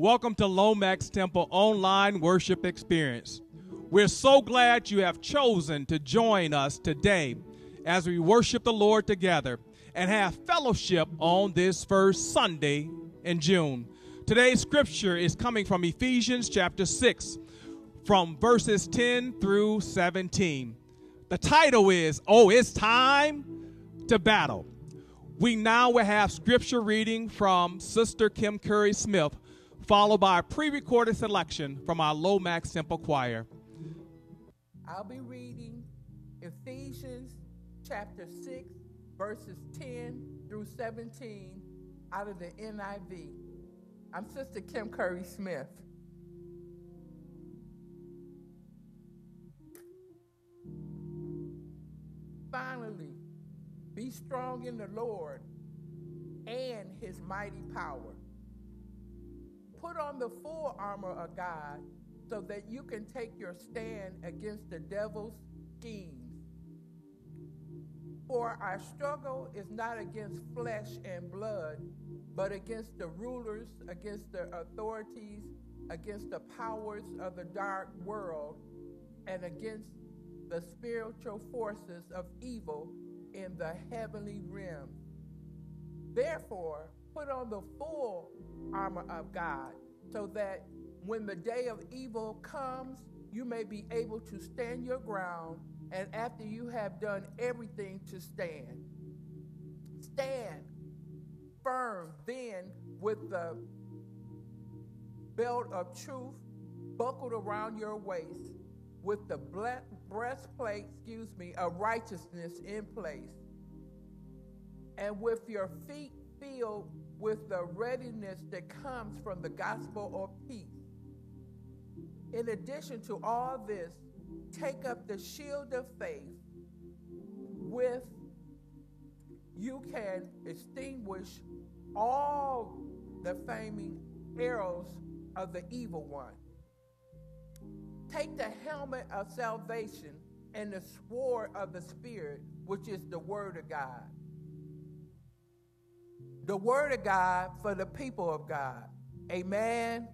Welcome to Lomax Temple Online Worship Experience. We're so glad you have chosen to join us today as we worship the Lord together and have fellowship on this first Sunday in June. Today's scripture is coming from Ephesians chapter 6, from verses 10 through 17. The title is, Oh, it's time to battle. We now will have scripture reading from Sister Kim Curry Smith followed by a pre recorded selection from our Lomax Temple Choir. I'll be reading Ephesians chapter 6, verses 10 through 17 out of the NIV. I'm Sister Kim Curry Smith. Finally, be strong in the Lord and his mighty power Put on the full armor of God so that you can take your stand against the devil's schemes. For our struggle is not against flesh and blood, but against the rulers, against the authorities, against the powers of the dark world, and against the spiritual forces of evil in the heavenly realm. Therefore, put on the full armor of God so that when the day of evil comes, you may be able to stand your ground, and after you have done everything to stand, stand firm then with the belt of truth buckled around your waist, with the breastplate, excuse me, of righteousness in place, and with your feet filled with the readiness that comes from the gospel of peace. In addition to all this, take up the shield of faith with you can extinguish all the flaming arrows of the evil one. Take the helmet of salvation and the sword of the Spirit, which is the Word of God the word of God for the people of God. Amen.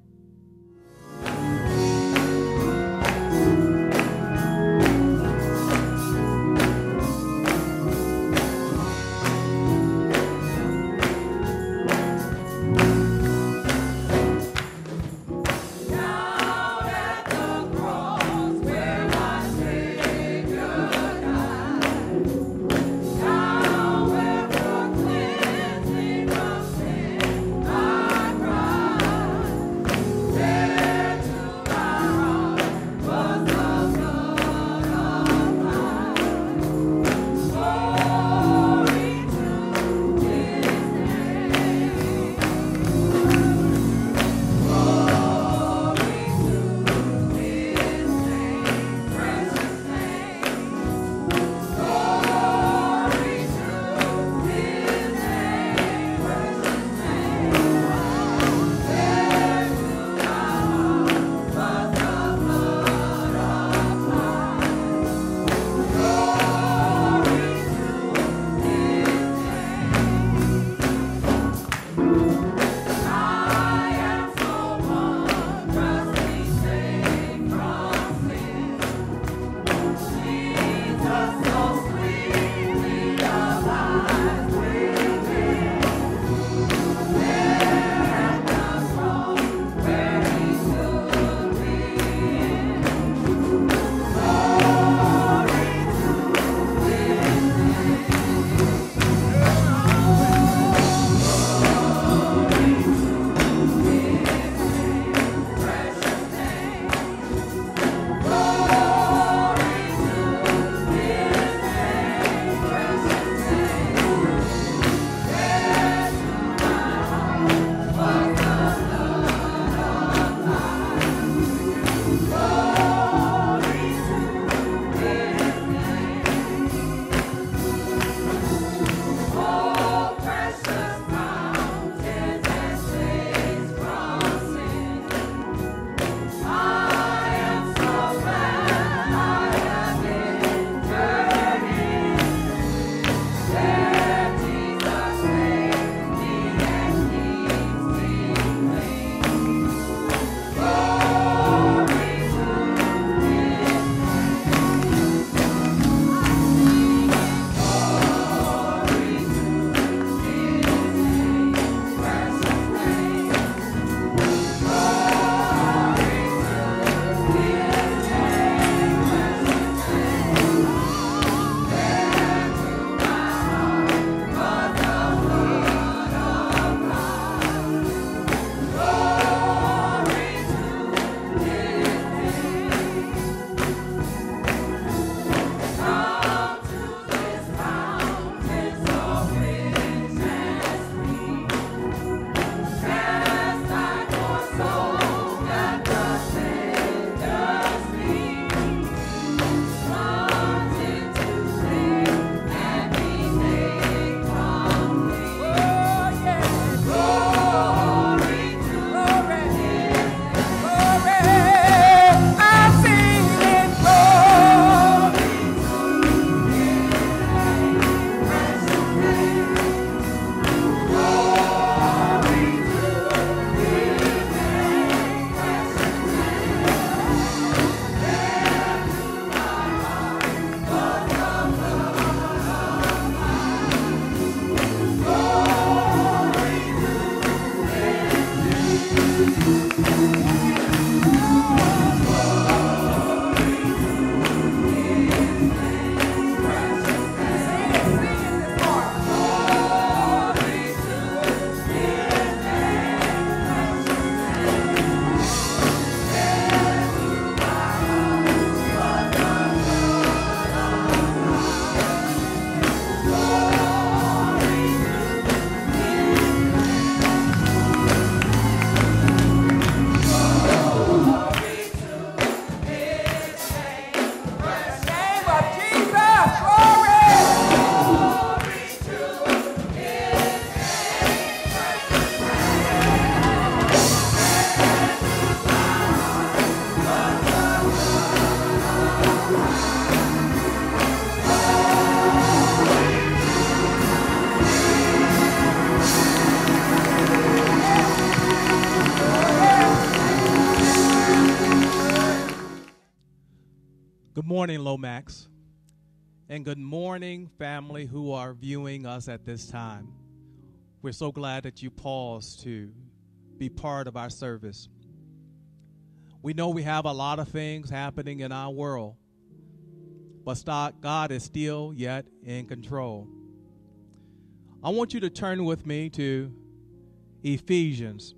Morning, Lomax. And good morning, family who are viewing us at this time. We're so glad that you paused to be part of our service. We know we have a lot of things happening in our world, but God is still yet in control. I want you to turn with me to Ephesians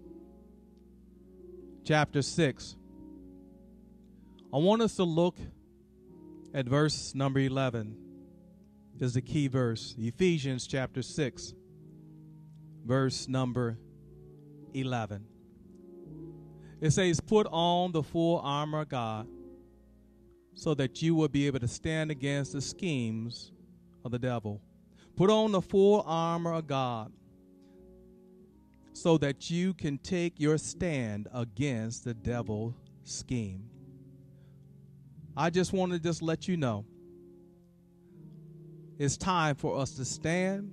chapter 6. I want us to look at verse number 11 is the key verse. Ephesians chapter 6, verse number 11. It says, Put on the full armor of God so that you will be able to stand against the schemes of the devil. Put on the full armor of God so that you can take your stand against the devil's scheme. I just want to just let you know it's time for us to stand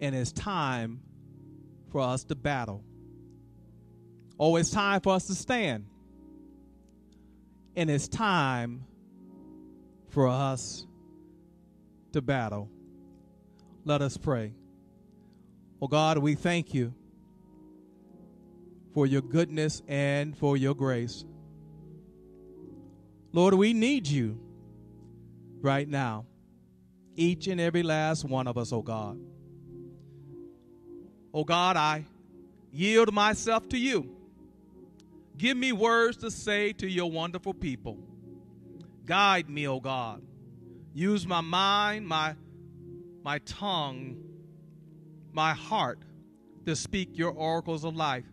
and it's time for us to battle. Oh, it's time for us to stand. And it's time for us to battle. Let us pray. Oh God, we thank you for your goodness and for your grace. Lord, we need you right now. Each and every last one of us, oh God. Oh God, I yield myself to you. Give me words to say to your wonderful people. Guide me, oh God. Use my mind, my, my tongue, my heart to speak your oracles of life.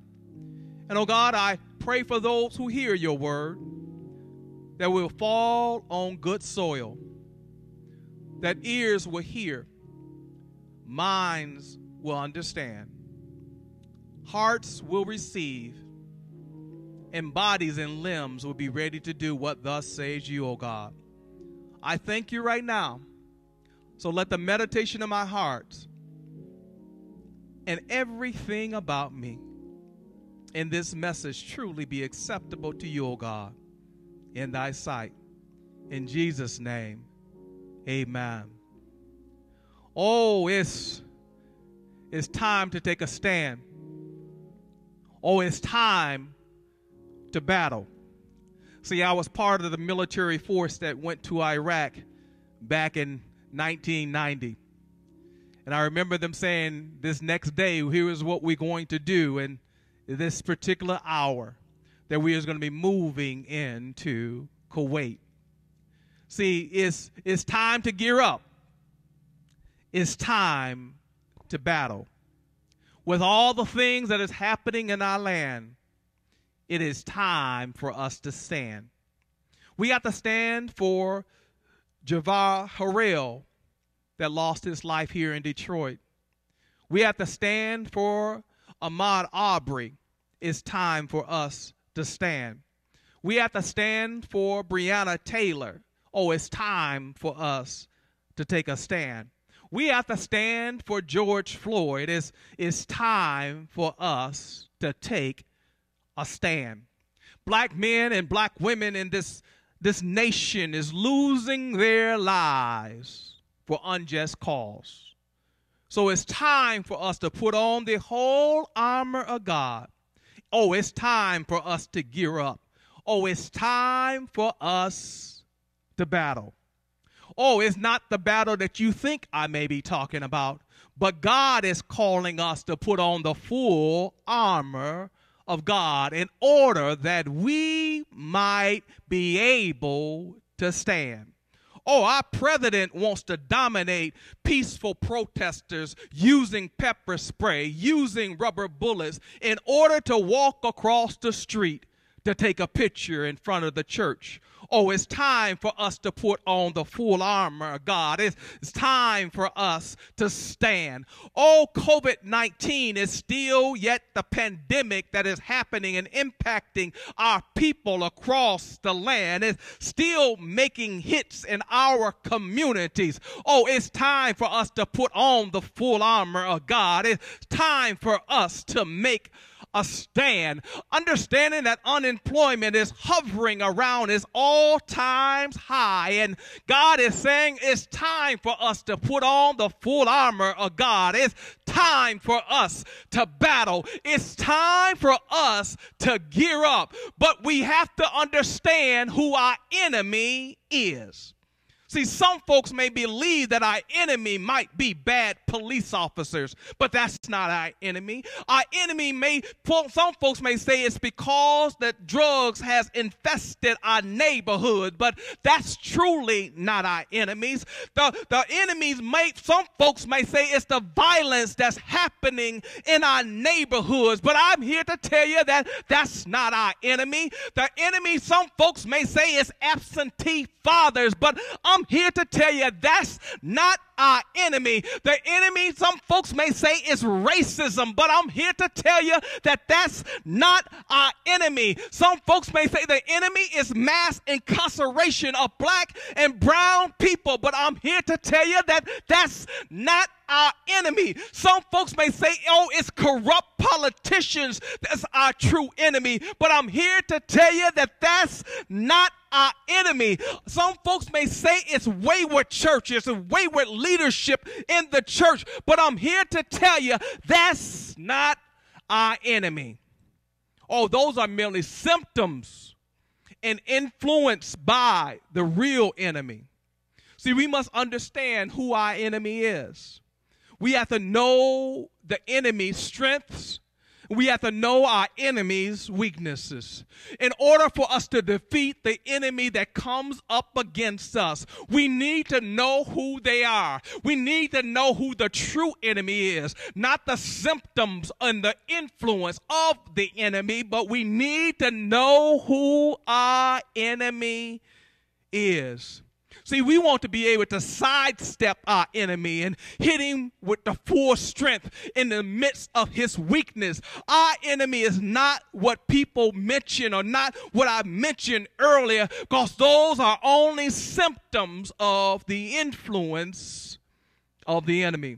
And oh God, I pray for those who hear your word that will fall on good soil, that ears will hear, minds will understand, hearts will receive, and bodies and limbs will be ready to do what thus says you, O God. I thank you right now. So let the meditation of my heart and everything about me in this message truly be acceptable to you, O God in thy sight. In Jesus' name, amen. Oh, it's, it's time to take a stand. Oh, it's time to battle. See, I was part of the military force that went to Iraq back in 1990. And I remember them saying this next day, here is what we're going to do in this particular hour that we are going to be moving into Kuwait. See, it's, it's time to gear up. It's time to battle. With all the things that is happening in our land, it is time for us to stand. We have to stand for Javar Harrell that lost his life here in Detroit. We have to stand for Ahmaud Aubrey. It's time for us to stand. We have to stand for Breonna Taylor. Oh, it's time for us to take a stand. We have to stand for George Floyd. It's, it's time for us to take a stand. Black men and black women in this, this nation is losing their lives for unjust cause. So it's time for us to put on the whole armor of God Oh, it's time for us to gear up. Oh, it's time for us to battle. Oh, it's not the battle that you think I may be talking about, but God is calling us to put on the full armor of God in order that we might be able to stand. Oh, our president wants to dominate peaceful protesters using pepper spray, using rubber bullets in order to walk across the street to take a picture in front of the church Oh, it's time for us to put on the full armor of God. It's, it's time for us to stand. Oh, COVID 19 is still yet the pandemic that is happening and impacting our people across the land. It's still making hits in our communities. Oh, it's time for us to put on the full armor of God. It's time for us to make a stand, understanding that unemployment is hovering around its all times high. And God is saying it's time for us to put on the full armor of God. It's time for us to battle. It's time for us to gear up. But we have to understand who our enemy is. See, some folks may believe that our enemy might be bad police officers, but that's not our enemy. Our enemy may, some folks may say it's because that drugs has infested our neighborhood, but that's truly not our enemies. The, the enemies may, some folks may say it's the violence that's happening in our neighborhoods, but I'm here to tell you that that's not our enemy. The enemy, some folks may say is absentee fathers, but I'm I'm here to tell you that's not our enemy. The enemy, some folks may say, is racism, but I'm here to tell you that that's not our enemy. Some folks may say the enemy is mass incarceration of black and brown people, but I'm here to tell you that that's not our enemy. Some folks may say, oh, it's corrupt politicians that's our true enemy, but I'm here to tell you that that's not our enemy. Some folks may say it's wayward churches and wayward leadership in the church, but I'm here to tell you that's not our enemy. Oh, those are merely symptoms and influenced by the real enemy. See, we must understand who our enemy is. We have to know the enemy's strengths we have to know our enemy's weaknesses. In order for us to defeat the enemy that comes up against us, we need to know who they are. We need to know who the true enemy is, not the symptoms and the influence of the enemy, but we need to know who our enemy is. See, we want to be able to sidestep our enemy and hit him with the full strength in the midst of his weakness. Our enemy is not what people mention or not what I mentioned earlier, because those are only symptoms of the influence of the enemy.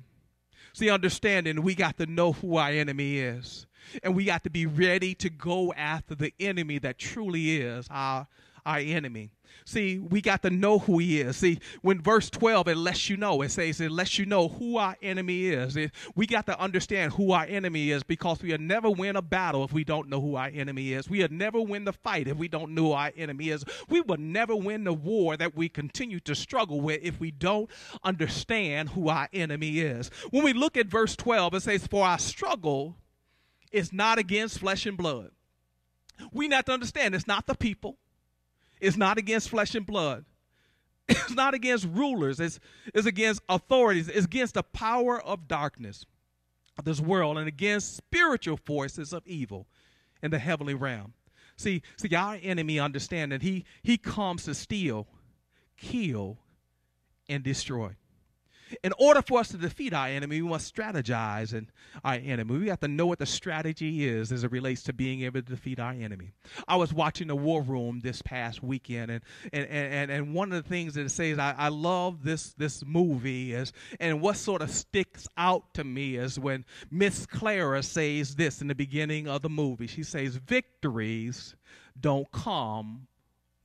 See, understanding, we got to know who our enemy is. And we got to be ready to go after the enemy that truly is our, our enemy. See, we got to know who he is. See, when verse 12, it lets you know, it says, it lets you know who our enemy is. It, we got to understand who our enemy is because we'll never win a battle if we don't know who our enemy is. We'll never win the fight if we don't know who our enemy is. We will never win the war that we continue to struggle with if we don't understand who our enemy is. When we look at verse 12, it says, For our struggle is not against flesh and blood. We have to understand it's not the people. It's not against flesh and blood. It's not against rulers. It's, it's against authorities. It's against the power of darkness of this world and against spiritual forces of evil in the heavenly realm. See, see, our enemy understand that he he comes to steal, kill, and destroy. In order for us to defeat our enemy, we must strategize and our enemy. We have to know what the strategy is as it relates to being able to defeat our enemy. I was watching the War Room this past weekend, and and, and, and one of the things that it says I, I love this this movie is and what sort of sticks out to me is when Miss Clara says this in the beginning of the movie. She says, Victories don't come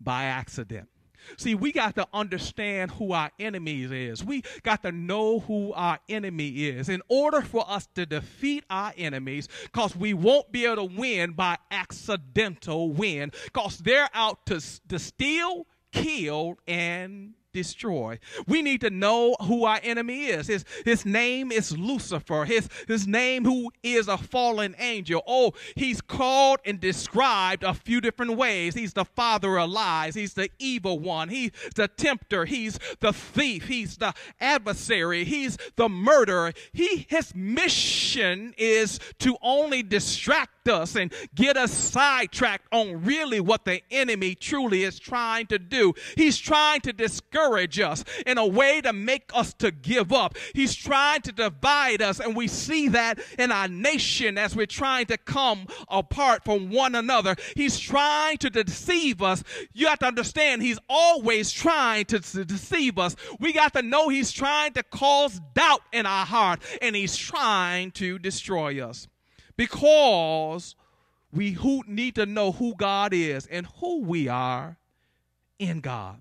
by accident. See, we got to understand who our enemy is. We got to know who our enemy is in order for us to defeat our enemies because we won't be able to win by accidental win because they're out to, to steal, kill, and destroy. We need to know who our enemy is. His, his name is Lucifer. His, his name who is a fallen angel. Oh, he's called and described a few different ways. He's the father of lies. He's the evil one. He's the tempter. He's the thief. He's the adversary. He's the murderer. He, his mission is to only distract us and get us sidetracked on really what the enemy truly is trying to do. He's trying to discourage us in a way to make us to give up. He's trying to divide us and we see that in our nation as we're trying to come apart from one another. He's trying to deceive us. You have to understand he's always trying to deceive us. We got to know he's trying to cause doubt in our heart and he's trying to destroy us. Because we who need to know who God is and who we are in God.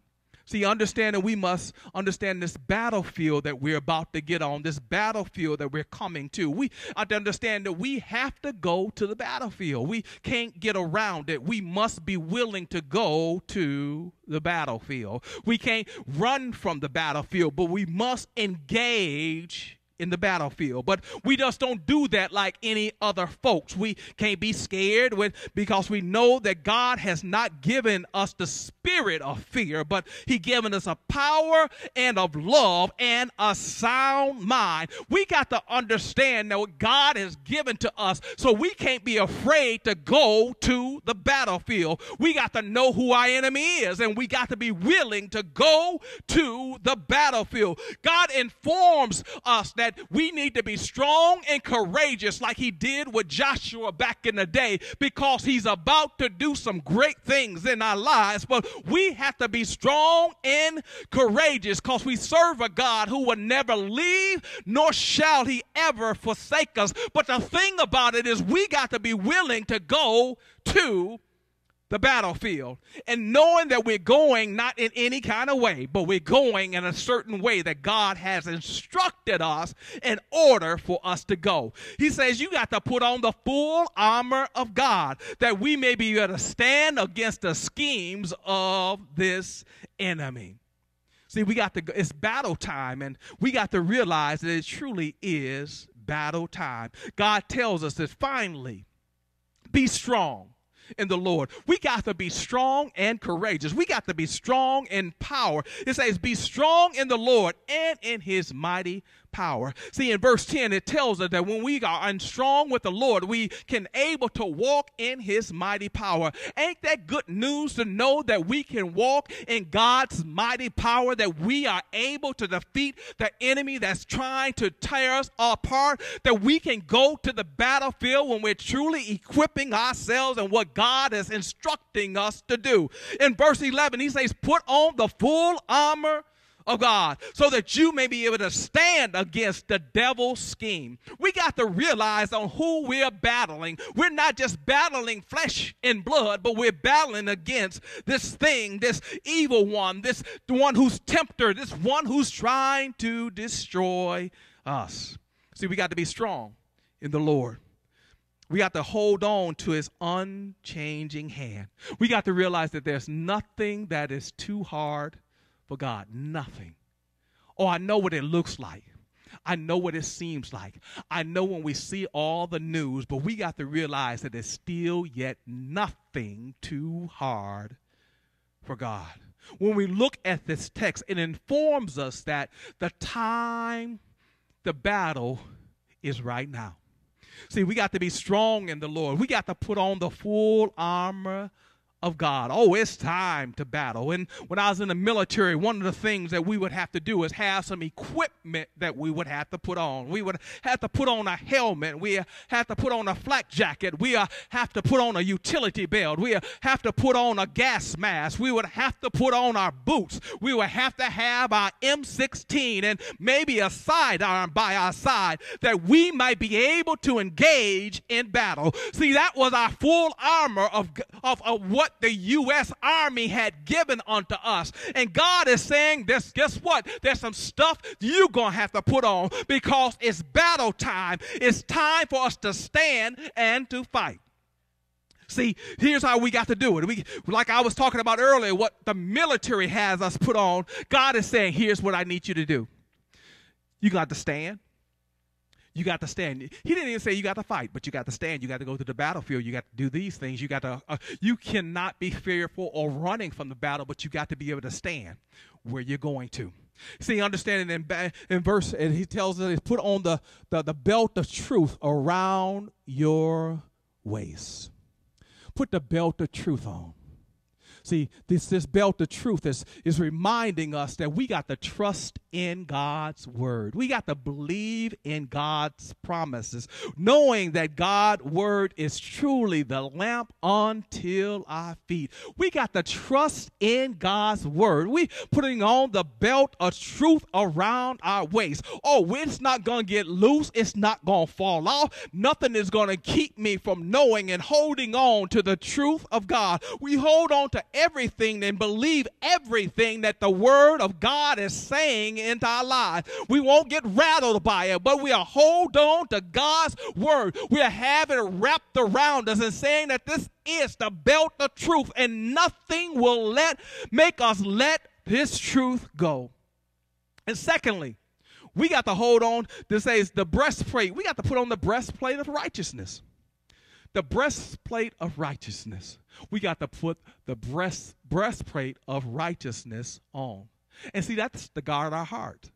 See, understanding we must understand this battlefield that we're about to get on, this battlefield that we're coming to. We have to understand that we have to go to the battlefield. We can't get around it. We must be willing to go to the battlefield. We can't run from the battlefield, but we must engage in the battlefield. But we just don't do that like any other folks. We can't be scared with because we know that God has not given us the spirit of fear, but He given us a power and of love and a sound mind. We got to understand that what God has given to us, so we can't be afraid to go to the battlefield. We got to know who our enemy is, and we got to be willing to go to the battlefield. God informs us that that we need to be strong and courageous like he did with Joshua back in the day because he's about to do some great things in our lives. But we have to be strong and courageous because we serve a God who will never leave nor shall he ever forsake us. But the thing about it is we got to be willing to go to the battlefield and knowing that we're going not in any kind of way, but we're going in a certain way that God has instructed us in order for us to go. He says, You got to put on the full armor of God that we may be able to stand against the schemes of this enemy. See, we got to, it's battle time, and we got to realize that it truly is battle time. God tells us that finally, be strong in the Lord. We got to be strong and courageous. We got to be strong in power. It says, Be strong in the Lord and in his mighty power. See, in verse 10, it tells us that when we are strong with the Lord, we can able to walk in his mighty power. Ain't that good news to know that we can walk in God's mighty power, that we are able to defeat the enemy that's trying to tear us apart, that we can go to the battlefield when we're truly equipping ourselves and what God is instructing us to do. In verse 11, he says, put on the full armor of God so that you may be able to stand against the devil's scheme. We got to realize on who we're battling. We're not just battling flesh and blood, but we're battling against this thing, this evil one, this one who's tempter, this one who's trying to destroy us. See, we got to be strong in the Lord. We got to hold on to his unchanging hand. We got to realize that there's nothing that is too hard for God? Nothing. Oh, I know what it looks like. I know what it seems like. I know when we see all the news, but we got to realize that there's still yet nothing too hard for God. When we look at this text, it informs us that the time, the battle is right now. See, we got to be strong in the Lord. We got to put on the full armor of God. Oh, it's time to battle. And when I was in the military, one of the things that we would have to do is have some equipment that we would have to put on. We would have to put on a helmet. We have to put on a flak jacket. We uh, have to put on a utility belt. We uh, have to put on a gas mask. We would have to put on our boots. We would have to have our M16 and maybe a sidearm by our side that we might be able to engage in battle. See, that was our full armor of, of, of what what the U.S. Army had given unto us. And God is saying this, guess what? There's some stuff you're going to have to put on because it's battle time. It's time for us to stand and to fight. See, here's how we got to do it. We, like I was talking about earlier, what the military has us put on. God is saying, here's what I need you to do. You got to stand. You got to stand. He didn't even say you got to fight, but you got to stand. You got to go to the battlefield. You got to do these things. You got to. Uh, you cannot be fearful or running from the battle, but you got to be able to stand where you're going to. See, understanding in, in verse, and he tells us, put on the, the, the belt of truth around your waist. Put the belt of truth on. See, this, this belt of truth is, is reminding us that we got to trust in God's word. We got to believe in God's promises, knowing that God's word is truly the lamp until our feet. We got to trust in God's word. We putting on the belt of truth around our waist. Oh, it's not going to get loose. It's not going to fall off. Nothing is going to keep me from knowing and holding on to the truth of God. We hold on to everything and believe everything that the word of God is saying into our lives. We won't get rattled by it, but we are hold on to God's word. We are having it wrapped around us and saying that this is the belt of truth and nothing will let make us let this truth go. And secondly, we got to hold on to say the breastplate. We got to put on the breastplate of righteousness. The breastplate of righteousness. We got to put the breast breastplate of righteousness on. And see, that's to guard our heart.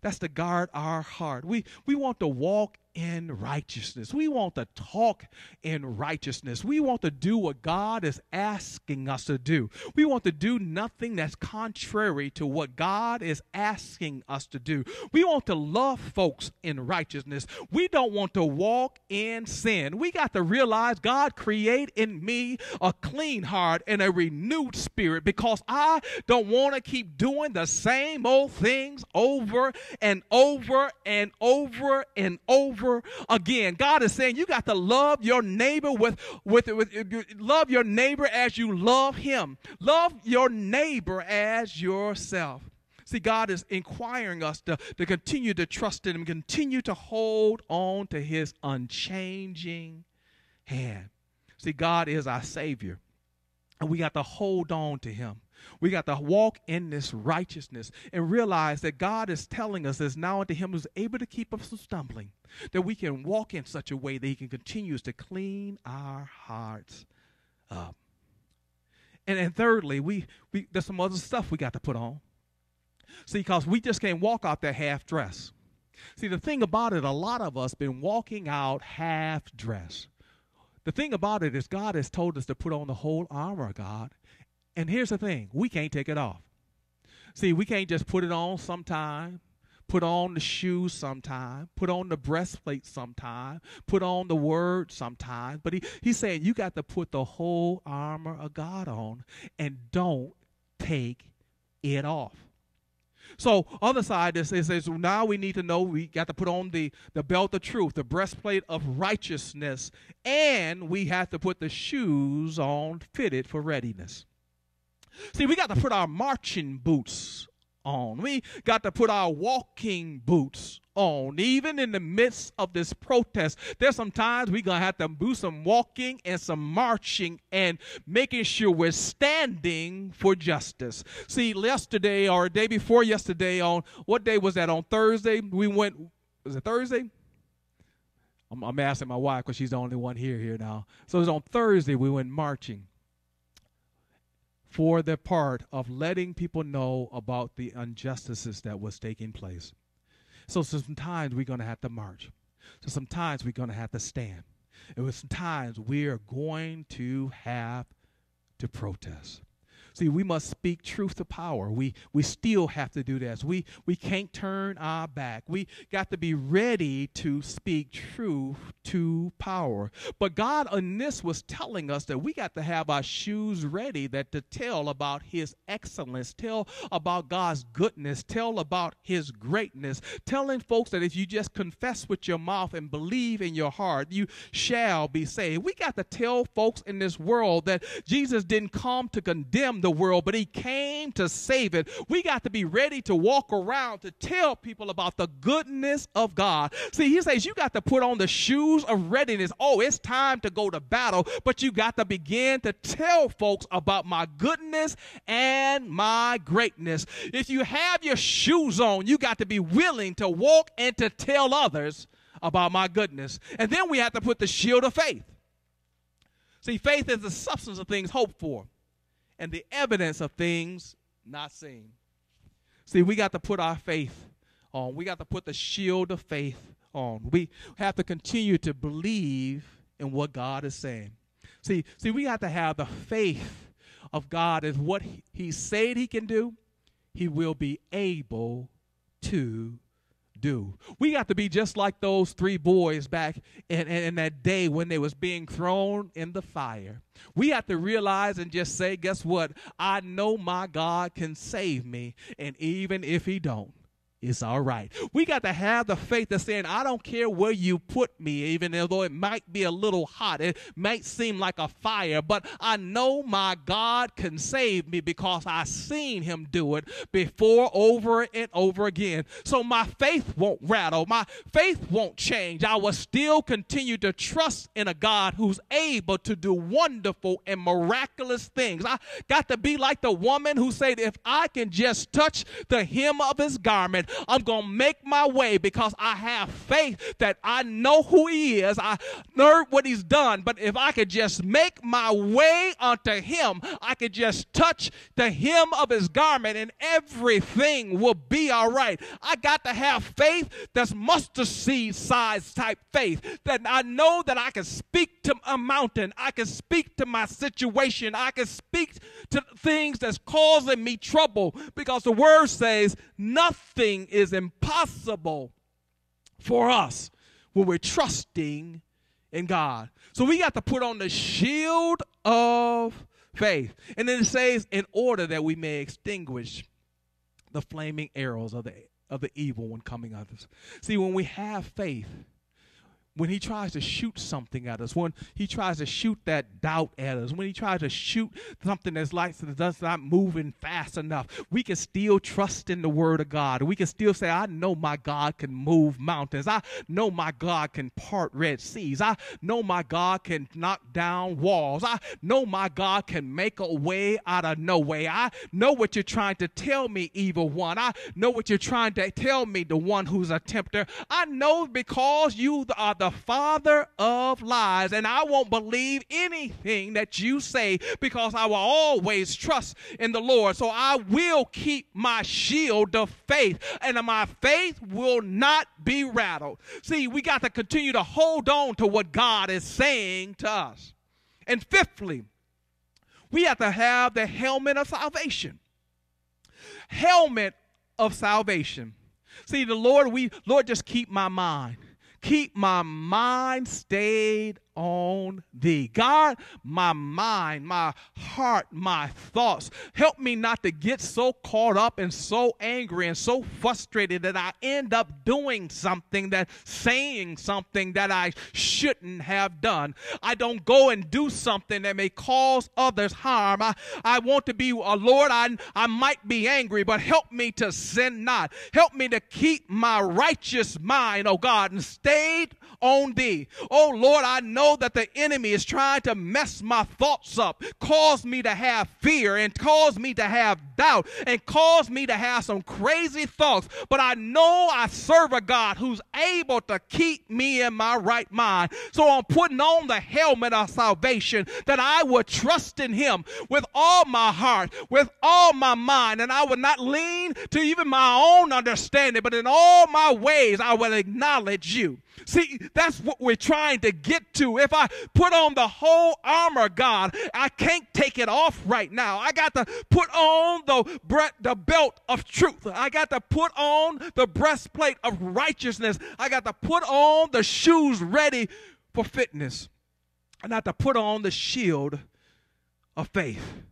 That's to guard our heart. We we want to walk in righteousness. We want to talk in righteousness. We want to do what God is asking us to do. We want to do nothing that's contrary to what God is asking us to do. We want to love folks in righteousness. We don't want to walk in sin. We got to realize God create in me a clean heart and a renewed spirit because I don't want to keep doing the same old things over and over and over and over again. God is saying you got to love your neighbor with, with, with, love your neighbor as you love him. Love your neighbor as yourself. See, God is inquiring us to, to continue to trust in Him, continue to hold on to His unchanging hand. See, God is our Savior, and we got to hold on to Him. We got to walk in this righteousness and realize that God is telling us this now unto Him who's able to keep us from stumbling, that we can walk in such a way that He can continue to clean our hearts up. And, and thirdly, we, we there's some other stuff we got to put on. See, because we just can't walk out there half dressed. See, the thing about it, a lot of us been walking out half dressed. The thing about it is God has told us to put on the whole armor of God and here's the thing we can't take it off. See, we can't just put it on sometime, put on the shoes sometime, put on the breastplate sometime, put on the word sometime. But he, he's saying you got to put the whole armor of God on and don't take it off. So other side is, is, is now we need to know we got to put on the, the belt of truth, the breastplate of righteousness, and we have to put the shoes on fitted for readiness. See, we got to put our marching boots on. We got to put our walking boots on. Even in the midst of this protest, there's some times we're going to have to do some walking and some marching and making sure we're standing for justice. See, yesterday or day before yesterday, on what day was that? On Thursday, we went, was it Thursday? I'm, I'm asking my wife because she's the only one here here now. So it was on Thursday we went marching for the part of letting people know about the injustices that was taking place. So sometimes we're going to have to march. So sometimes we're going to have to stand. And sometimes we're going to have to protest. See, we must speak truth to power. We we still have to do this. We we can't turn our back. We got to be ready to speak truth to power. But God in this was telling us that we got to have our shoes ready that to tell about his excellence, tell about God's goodness, tell about his greatness, telling folks that if you just confess with your mouth and believe in your heart, you shall be saved. We got to tell folks in this world that Jesus didn't come to condemn the the world, but he came to save it. We got to be ready to walk around to tell people about the goodness of God. See, he says you got to put on the shoes of readiness. Oh, it's time to go to battle, but you got to begin to tell folks about my goodness and my greatness. If you have your shoes on, you got to be willing to walk and to tell others about my goodness. And then we have to put the shield of faith. See, faith is the substance of things hoped for and the evidence of things not seen. See, we got to put our faith on. We got to put the shield of faith on. We have to continue to believe in what God is saying. See, see, we got to have the faith of God is what he, he said he can do, he will be able to do. We got to be just like those three boys back in, in, in, that day when they was being thrown in the fire. We have to realize and just say, guess what? I know my God can save me, and even if he don't, it's all right. We got to have the faith of saying, I don't care where you put me, even though it might be a little hot. It might seem like a fire, but I know my God can save me because I've seen him do it before over and over again. So my faith won't rattle. My faith won't change. I will still continue to trust in a God who's able to do wonderful and miraculous things. I got to be like the woman who said, if I can just touch the hem of his garment, I'm going to make my way because I have faith that I know who He is. I know what He's done. But if I could just make my way unto Him, I could just touch the hem of His garment and everything will be all right. I got to have faith that's mustard seed size type faith that I know that I can speak to a mountain. I can speak to my situation. I can speak to things that's causing me trouble because the word says nothing is impossible for us when we're trusting in God. So we got to put on the shield of faith. And then it says, in order that we may extinguish the flaming arrows of the of the evil one coming at us. See, when we have faith, when he tries to shoot something at us, when he tries to shoot that doubt at us, when he tries to shoot something that's like that's not moving fast enough, we can still trust in the word of God. We can still say, I know my God can move mountains. I know my God can part red seas. I know my God can knock down walls. I know my God can make a way out of no way. I know what you're trying to tell me, evil one. I know what you're trying to tell me, the one who's a tempter. I know because you are the father of lies, and I won't believe anything that you say because I will always trust in the Lord. So I will keep my shield of faith, and my faith will not be rattled. See, we got to continue to hold on to what God is saying to us. And fifthly, we have to have the helmet of salvation. Helmet of salvation. See, the Lord, we Lord, just keep my mind. Keep my mind stayed on thee. God, my mind, my heart, my thoughts, help me not to get so caught up and so angry and so frustrated that I end up doing something that saying something that I shouldn't have done. I don't go and do something that may cause others harm. I, I want to be a uh, Lord, I, I might be angry, but help me to sin not. Help me to keep my righteous mind, oh God, and stayed on thee. Oh Lord, I know that the enemy is trying to mess my thoughts up, cause me to have fear and cause me to have doubt and cause me to have some crazy thoughts. But I know I serve a God who's able to keep me in my right mind. So I'm putting on the helmet of salvation that I would trust in him with all my heart, with all my mind, and I would not lean to even my own understanding, but in all my ways I will acknowledge you. See, that's what we're trying to get to. If I put on the whole armor, God, I can't take it off right now. I got to put on the the belt of truth. I got to put on the breastplate of righteousness. I got to put on the shoes ready for fitness. I got to put on the shield of faith.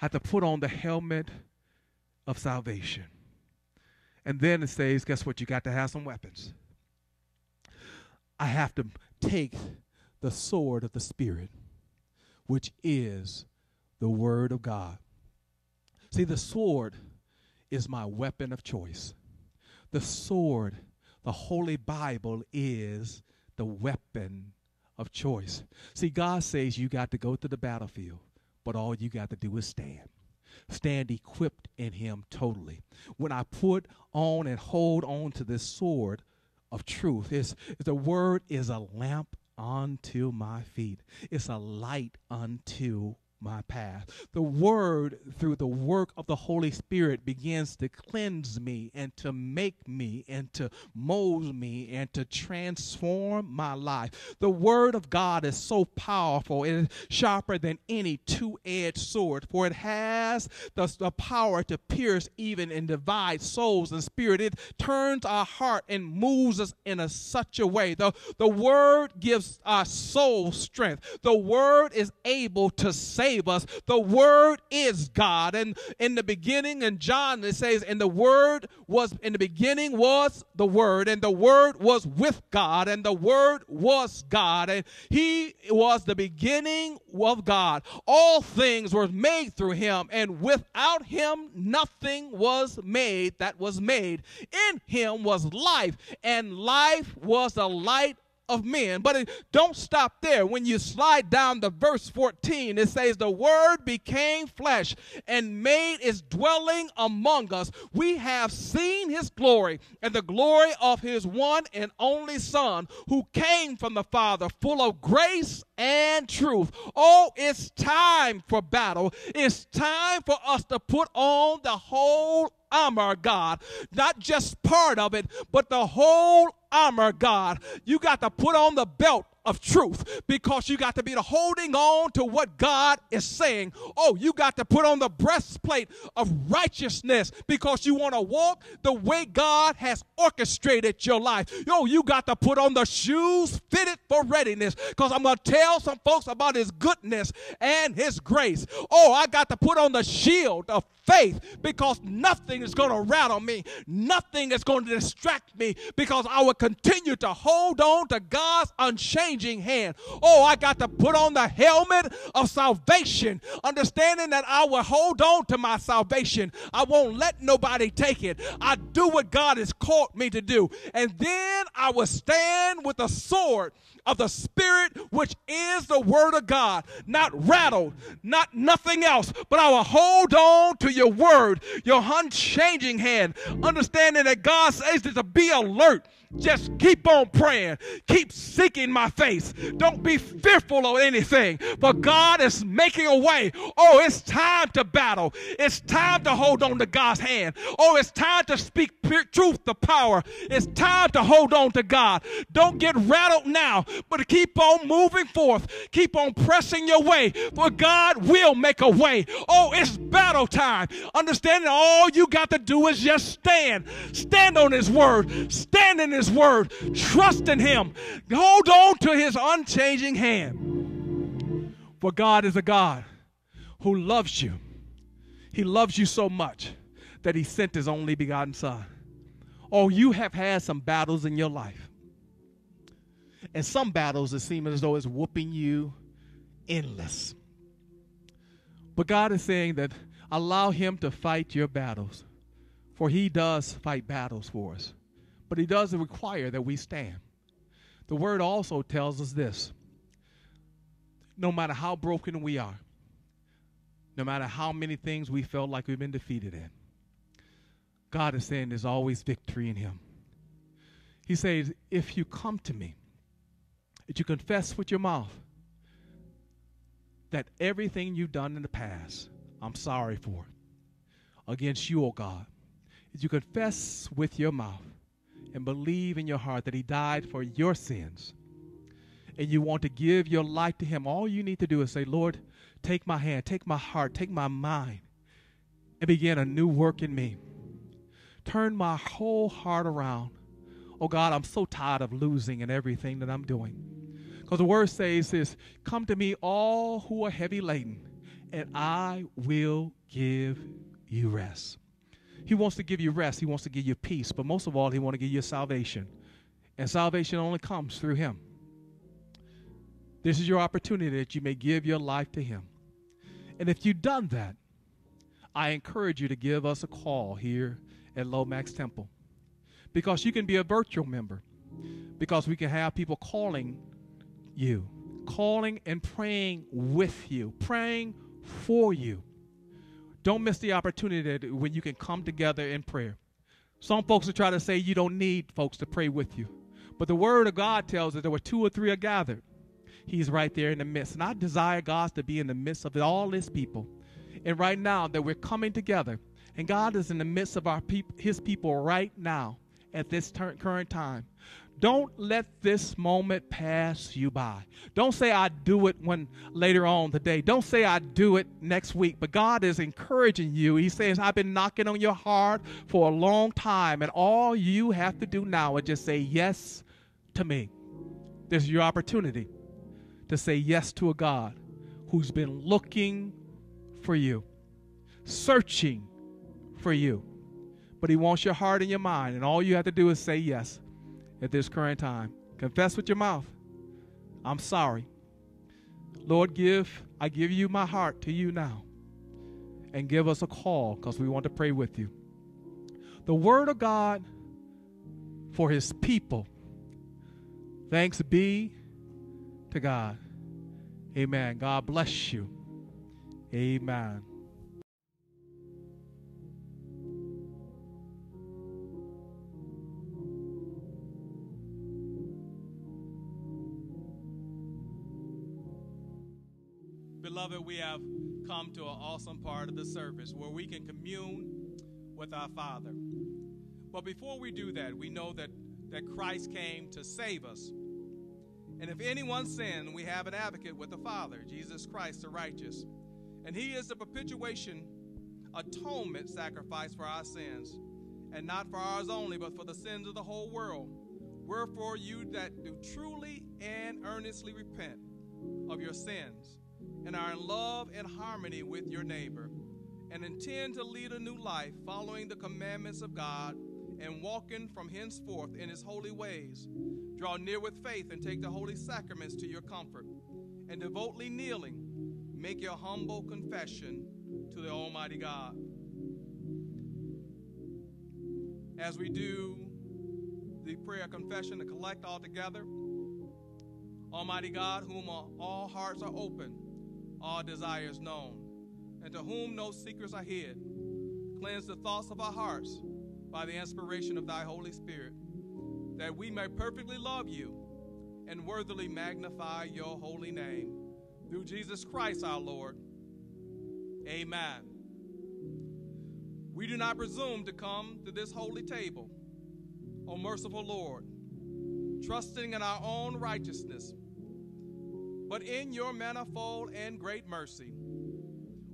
I have to put on the helmet of salvation. And then it says, guess what? You got to have some weapons. I have to take the sword of the Spirit, which is the Word of God. See, the sword is my weapon of choice. The sword, the Holy Bible, is the weapon of choice. See, God says you got to go to the battlefield, but all you got to do is stand. Stand equipped in Him totally. When I put on and hold on to this sword, of truth. It's, the word is a lamp unto my feet. It's a light unto my path. The word, through the work of the Holy Spirit, begins to cleanse me and to make me and to mold me and to transform my life. The word of God is so powerful, it is sharper than any two edged sword, for it has the, the power to pierce even and divide souls and spirit. It turns our heart and moves us in a such a way. The, the word gives our soul strength. The word is able to save us. The Word is God. And in the beginning, in John, it says, and the Word was, in the beginning was the Word, and the Word was with God, and the Word was God, and He was the beginning of God. All things were made through Him, and without Him, nothing was made that was made. In Him was life, and life was the light of men. But it don't stop there. When you slide down to verse 14, it says, The word became flesh and made its dwelling among us. We have seen his glory and the glory of his one and only Son, who came from the Father, full of grace and truth. Oh, it's time for battle. It's time for us to put on the whole armor, God. Not just part of it, but the whole armor, God. You got to put on the belt of truth because you got to be holding on to what God is saying. Oh, you got to put on the breastplate of righteousness because you want to walk the way God has orchestrated your life. Yo, you got to put on the shoes fitted for readiness because I'm going to tell some folks about his goodness and his grace. Oh, I got to put on the shield of faith because nothing is going to rattle me. Nothing is going to distract me because I will continue to hold on to God's unchanging hand. Oh, I got to put on the helmet of salvation, understanding that I will hold on to my salvation. I won't let nobody take it. I do what God has called me to do. And then I will stand with a sword of the Spirit, which is the Word of God, not rattled, not nothing else, but I will hold on to your Word, your unchanging hand, understanding that God says to be alert just keep on praying. Keep seeking my face. Don't be fearful of anything. For God is making a way. Oh, it's time to battle. It's time to hold on to God's hand. Oh, it's time to speak truth to power. It's time to hold on to God. Don't get rattled now, but keep on moving forth. Keep on pressing your way, for God will make a way. Oh, it's battle time. Understanding all you got to do is just stand. Stand on His word. Stand in his word. Trust in Him. Hold on to His unchanging hand. For God is a God who loves you. He loves you so much that He sent His only begotten Son. Oh, you have had some battles in your life. And some battles that seem as though it's whooping you endless. But God is saying that allow Him to fight your battles, for He does fight battles for us but he does require that we stand. The word also tells us this no matter how broken we are, no matter how many things we felt like we've been defeated in, God is saying there's always victory in him. He says, if you come to me, if you confess with your mouth that everything you've done in the past, I'm sorry for against you, O oh God. If you confess with your mouth and believe in your heart that He died for your sins, and you want to give your life to Him, all you need to do is say, Lord, take my hand, take my heart, take my mind, and begin a new work in me. Turn my whole heart around. Oh God, I'm so tired of losing and everything that I'm doing. Because the word says this come to me, all who are heavy laden, and I will give you rest. He wants to give you rest. He wants to give you peace. But most of all, He wants to give you salvation. And salvation only comes through Him. This is your opportunity that you may give your life to Him. And if you've done that, I encourage you to give us a call here at Lomax Temple. Because you can be a virtual member. Because we can have people calling you, calling and praying with you, praying for you. Don't miss the opportunity when you can come together in prayer. Some folks will try to say you don't need folks to pray with you. But the word of God tells us there were two or three are gathered. He's right there in the midst. And I desire God to be in the midst of all His people. And right now that we're coming together, and God is in the midst of our peop- His people right now at this ter- current time. Don't let this moment pass you by. Don't say I do it when later on today. Don't say I do it next week. But God is encouraging you. He says, I've been knocking on your heart for a long time, and all you have to do now is just say yes to me. This is your opportunity to say yes to a God who's been looking for you, searching for you. But He wants your heart and your mind, and all you have to do is say yes at this current time. Confess with your mouth. I'm sorry. Lord, give I give you my heart to you now. And give us a call because we want to pray with you. The word of God for his people. Thanks be to God. Amen. God bless you. Amen. Beloved, we have come to an awesome part of the service where we can commune with our Father. But before we do that, we know that, that Christ came to save us. And if anyone sin, we have an advocate with the Father, Jesus Christ the righteous. And he is the perpetuation atonement sacrifice for our sins, and not for ours only, but for the sins of the whole world. Wherefore, you that do truly and earnestly repent of your sins and are in love and harmony with your neighbor, and intend to lead a new life following the commandments of God and walking from henceforth in his holy ways, draw near with faith and take the holy sacraments to your comfort, and devoutly kneeling, make your humble confession to the Almighty God. As we do the prayer confession to collect all together, Almighty God, whom all hearts are open, all desires known, and to whom no secrets are hid, cleanse the thoughts of our hearts by the inspiration of thy Holy Spirit, that we may perfectly love you and worthily magnify your holy name. Through Jesus Christ our Lord. Amen. We do not presume to come to this holy table, O merciful Lord, trusting in our own righteousness, but in your manifold and great mercy.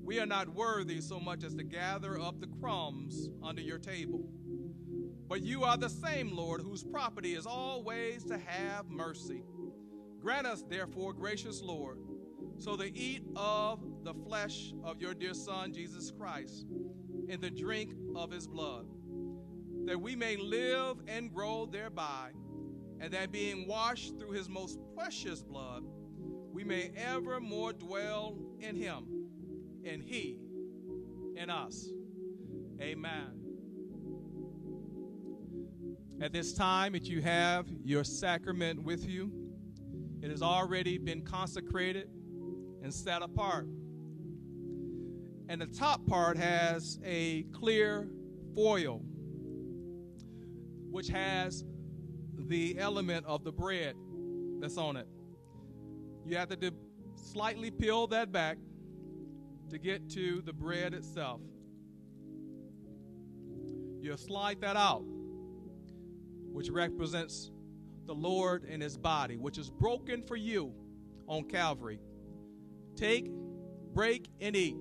We are not worthy so much as to gather up the crumbs under your table. But you are the same, Lord, whose property is always to have mercy. Grant us, therefore, gracious Lord, so to eat of the flesh of your dear Son, Jesus Christ, and the drink of his blood, that we may live and grow thereby, and that being washed through his most precious blood, we may evermore dwell in him, and he in us. Amen. At this time that you have your sacrament with you, it has already been consecrated and set apart. And the top part has a clear foil, which has the element of the bread that's on it. You have to do, slightly peel that back to get to the bread itself. You slide that out, which represents the Lord and his body, which is broken for you on Calvary. Take, break, and eat.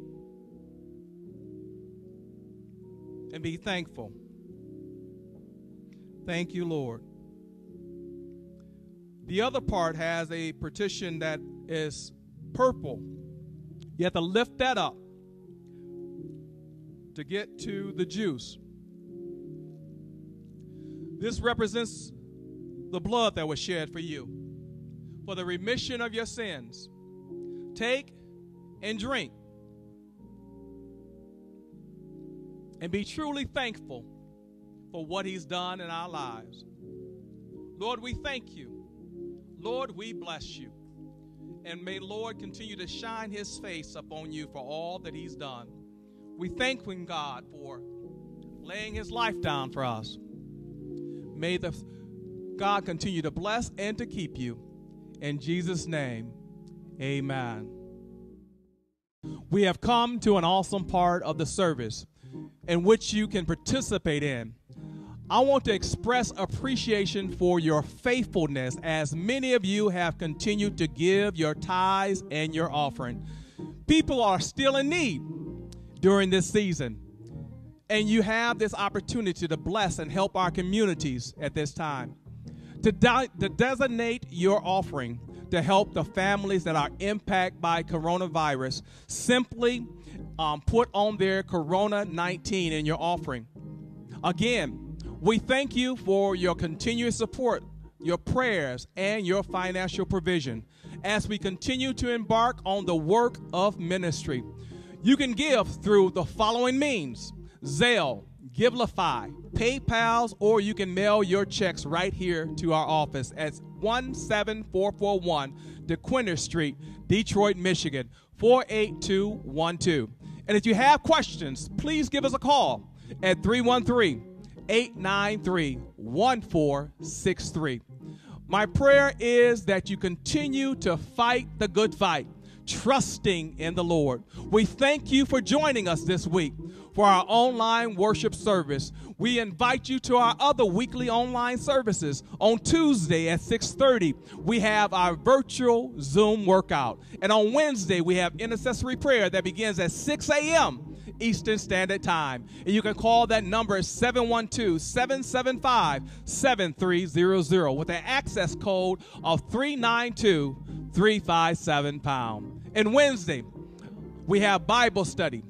And be thankful. Thank you, Lord. The other part has a partition that is purple. You have to lift that up to get to the juice. This represents the blood that was shed for you for the remission of your sins. Take and drink. And be truly thankful for what He's done in our lives. Lord, we thank you. Lord, we bless you. And may Lord continue to shine his face upon you for all that he's done. We thank him, God, for laying his life down for us. May the God continue to bless and to keep you. In Jesus' name, Amen. We have come to an awesome part of the service in which you can participate in. I want to express appreciation for your faithfulness as many of you have continued to give your tithes and your offering. People are still in need during this season, and you have this opportunity to bless and help our communities at this time. To, de- to designate your offering to help the families that are impacted by coronavirus, simply um, put on their Corona 19 in your offering. Again, we thank you for your continuous support, your prayers, and your financial provision as we continue to embark on the work of ministry. You can give through the following means Zelle, Givelify, PayPal's, or you can mail your checks right here to our office at 17441 Dequindre Street, Detroit, Michigan, 48212. And if you have questions, please give us a call at 313 893 1463. My prayer is that you continue to fight the good fight, trusting in the Lord. We thank you for joining us this week for our online worship service. We invite you to our other weekly online services. On Tuesday at 6:30, we have our virtual Zoom workout. And on Wednesday, we have intercessory prayer that begins at 6 a.m. Eastern Standard Time. And you can call that number 712 775 7300 with an access code of 392 357 pound. And Wednesday, we have Bible study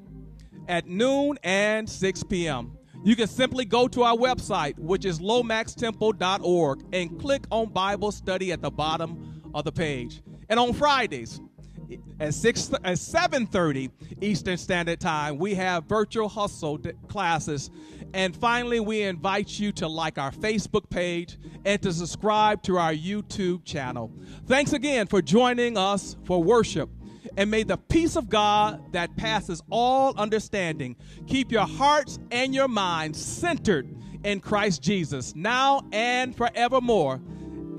at noon and 6 p.m. You can simply go to our website, which is lomaxtemple.org, and click on Bible study at the bottom of the page. And on Fridays, at 6 at 7:30 Eastern Standard Time, we have virtual hustle classes. And finally, we invite you to like our Facebook page and to subscribe to our YouTube channel. Thanks again for joining us for worship. And may the peace of God that passes all understanding keep your hearts and your minds centered in Christ Jesus now and forevermore.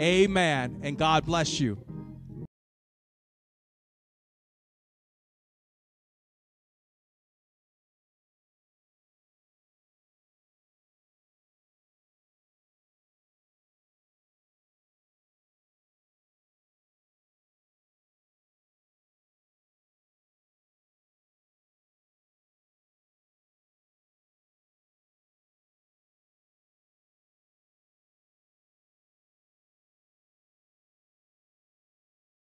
Amen. And God bless you.